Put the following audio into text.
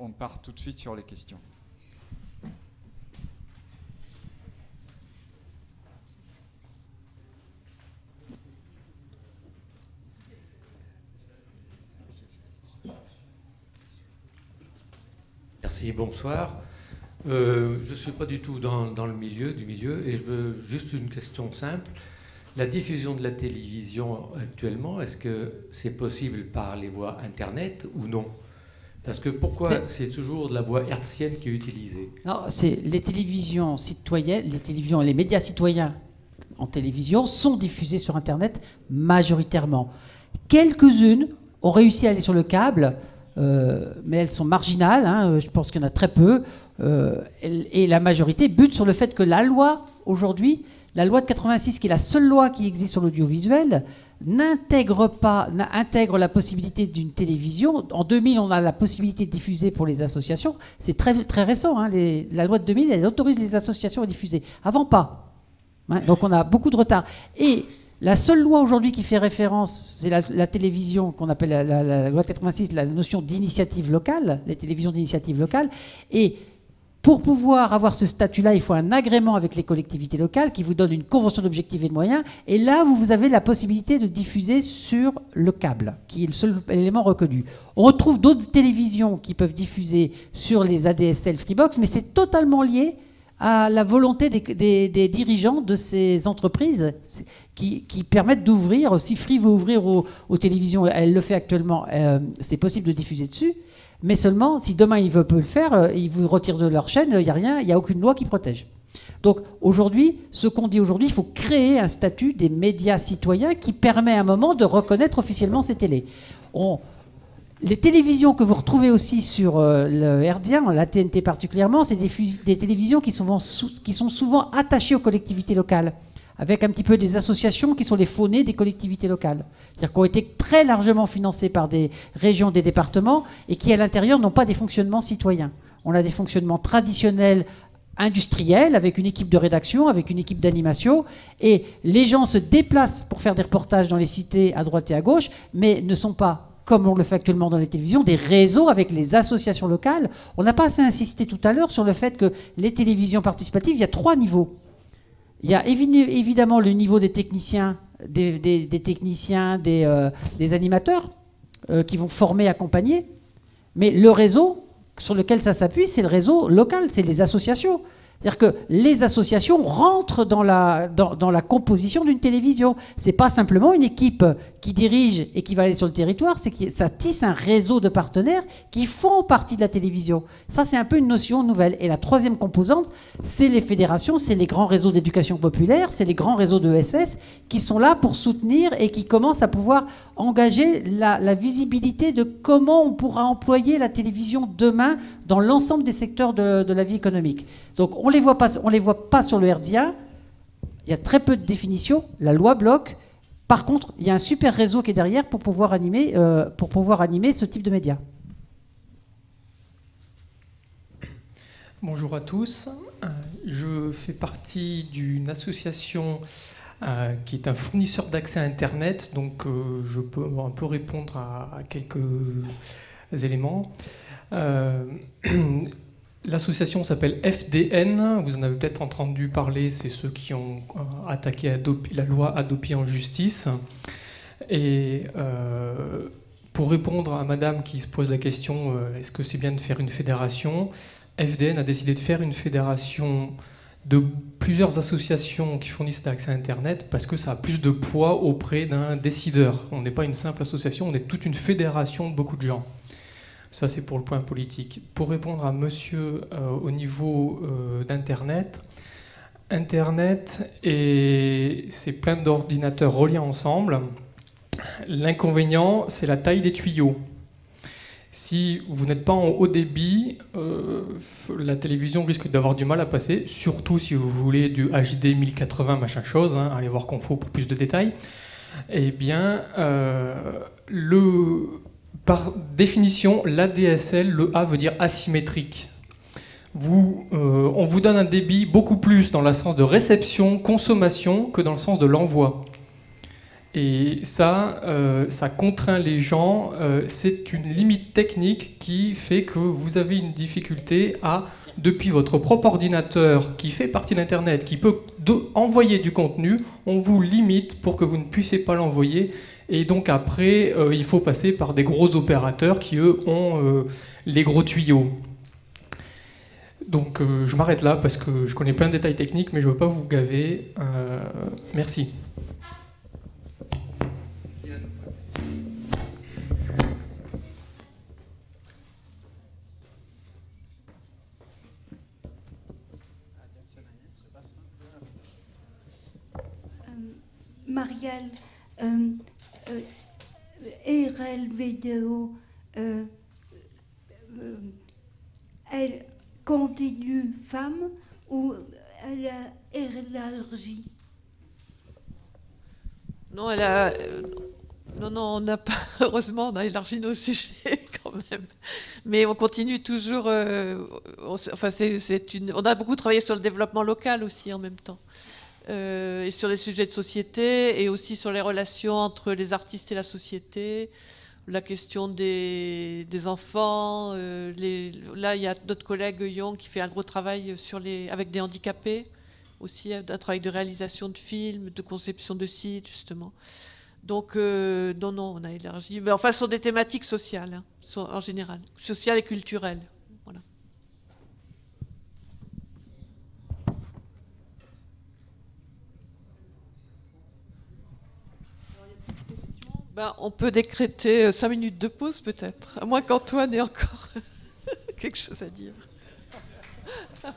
on part tout de suite sur les questions. Merci, bonsoir. Euh, je ne suis pas du tout dans, dans, le milieu du milieu et je veux juste une question simple. La diffusion de la télévision actuellement, est-ce que c'est possible par les voies Internet ou non? Parce que pourquoi c'est toujours de la voie hertzienne qui est utilisée Non, c'est les télévisions citoyennes, les télévisions, les médias citoyens en télévision sont diffusés sur Internet majoritairement. Quelques-unes ont réussi à aller sur le câble, euh, mais elles sont marginales. Hein, je pense qu'il y en a très peu. Euh, et la majorité bute sur le fait que la loi aujourd'hui la loi de 86, qui est la seule loi qui existe sur l'audiovisuel, n'intègre pas, intègre la possibilité d'une télévision. En 2000, on a la possibilité de diffuser pour les associations. C'est très, récent. Hein, la loi de 2000, elle autorise les associations à diffuser. Avant, pas. Hein, donc on a beaucoup de retard. Et la seule loi aujourd'hui qui fait référence, c'est la, télévision qu'on appelle la, la, loi 86, la notion d'initiative locale, les télévisions d'initiative locale. Et pour pouvoir avoir ce statut-là, il faut un agrément avec les collectivités locales qui vous donne une convention d'objectifs et de moyens. Et là, vous avez la possibilité de diffuser sur le câble, qui est le seul élément reconnu. On retrouve d'autres télévisions qui peuvent diffuser sur les ADSL Freebox, mais c'est totalement lié à la volonté des, dirigeants de ces entreprises qui, permettent d'ouvrir. Si Free veut ouvrir aux, télévisions, elle le fait actuellement, euh, c'est possible de diffuser dessus. Mais seulement, si demain ils veulent le faire, euh, ils vous retirent de leur chaîne, il n'y a rien, il n'y a aucune loi qui protège. Donc aujourd'hui, ce qu'on dit aujourd'hui, il faut créer un statut des médias citoyens qui permet à un moment de reconnaître officiellement ces télés. les télévisions que vous retrouvez aussi sur euh, le la TNT particulièrement, c'est des, télévisions qui sont souvent attachées aux collectivités locales avec un petit peu des associations qui sont les faunés des collectivités locales. C'est-à-dire qui ont été très largement financées par des régions, des départements, et qui à l'intérieur n'ont pas des fonctionnements citoyens. On a des fonctionnements traditionnels industriels, avec une équipe de rédaction, avec une équipe d'animation, et les gens se déplacent pour faire des reportages dans les cités à droite et à gauche, mais ne sont pas comme on le fait actuellement dans les télévisions, des réseaux avec les associations locales. On n'a pas assez insisté tout à l'heure sur le fait que les télévisions participatives, il y a trois niveaux. Il y a évidemment le niveau des techniciens, des, techniciens, des, euh, animateurs euh, qui vont former, accompagner. Mais le réseau sur lequel ça s'appuie, c'est le réseau local, c'est les associations. C'est-à-dire que les associations rentrent dans la, dans, la composition d'une télévision. C'est pas simplement une équipe qui dirige et qui va aller sur le territoire, c'est que ça tisse un réseau de partenaires qui font partie de la télévision. Ça, c'est un peu une notion nouvelle. Et la troisième composante, c'est les fédérations, c'est les grands réseaux d'éducation populaire, c'est les grands réseaux de SS qui sont là pour soutenir et qui commencent à pouvoir engager la, visibilité de comment on pourra employer la télévision demain dans l'ensemble des secteurs de, de la vie économique. Donc on on les voit pas sur le RDA. Il y a très peu de définitions. La loi bloque. Par contre, il y a un super réseau qui est derrière pour pouvoir animer, euh, ce type de médias. Bonjour à tous. Euh, je fais partie d'une association euh, qui est un fournisseur d'accès à Internet, donc je peux un peu répondre à quelques éléments. L'association s'appelle FDN, vous en avez peut-être entendu parler, c'est ceux qui ont euh, attaqué la loi Adopi en justice. Et euh, pour répondre à madame qui se pose la question euh, est-ce que c'est bien de faire une fédération FDN a décidé de faire une fédération de plusieurs associations qui fournissent l'accès à Internet parce que ça a plus de poids auprès d'un décideur. On n'est pas une simple association, on est toute une fédération de beaucoup de gens. Ça, c'est pour le point politique. Pour répondre à monsieur euh, au niveau euh, d'Internet, Internet, c'est plein d'ordinateurs reliés ensemble. L'inconvénient, c'est la taille des tuyaux. Si vous n'êtes pas en haut débit, euh, la télévision risque d'avoir du mal à passer, surtout si vous voulez du HD 1080, machin chose, hein, allez voir Confo pour plus de détails. Eh bien, le, par définition, l'ADSL, le A veut dire asymétrique. Euh, on vous donne un débit beaucoup plus dans le sens de réception, consommation, que dans le sens de l'envoi. Et ça, euh, ça contraint les gens. euh, c'est une limite technique qui fait que vous avez une difficulté à, depuis votre propre ordinateur qui fait partie d'Internet, qui peut envoyer du contenu, on vous limite pour que vous ne puissiez pas l'envoyer. Et donc après, euh, il faut passer par des gros opérateurs qui, eux, ont euh, les gros tuyaux. Donc euh, je m'arrête là parce que je connais plein de détails techniques, mais je ne veux pas vous gaver. Merci. Marielle, euh, euh, IRL vidéo, euh, euh, elle continue femme ou elle a élargi? Non, elle a. Non, non, on n'a pas. Heureusement, on a élargi nos sujets quand même. Mais on continue toujours. enfin, c'est une. On a beaucoup travaillé sur le développement local aussi en même temps. Euh, et sur les sujets de société et aussi sur les relations entre les artistes et la société. La question des, enfants. euh, là, il y a notre collègue Yon qui fait un gros travail sur les, avec des handicapés aussi, un travail de réalisation de films, de conception de sites, justement. Donc, euh, non, non, on a élargi. Mais enfin, ce sont des thématiques sociales, hein, en général, sociales et culturelles. Ben, on peut décréter 5 minutes de pause, peut-être, à moins qu'Antoine ait encore quelque chose à dire.